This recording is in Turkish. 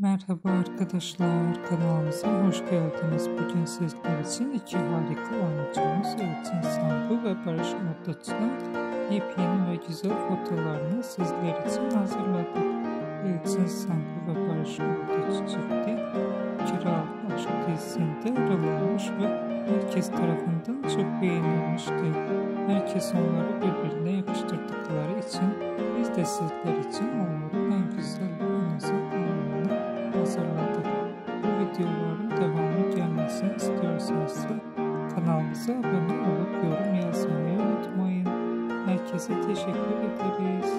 Merhaba arkadaşlar, kanalımıza hoş geldiniz. Bugün sizler için iki harika oyuncumuz Elçin Sangu ve Barış Ortaç'ın yepyeni ve güzel fotolarını sizler için hazırladık. Elçin Sangu ve Barış Ortaç çifti Kiralık Aşk dizisinde rol almış ve herkes tarafından çok beğenilmişti. Herkes onları birbirine yakıştırdıkları için biz de sizler için onların videoların devamı gelmesini istiyorsanız kanalımıza abone olup yorum yazmayı unutmayın. Herkese teşekkür ederiz.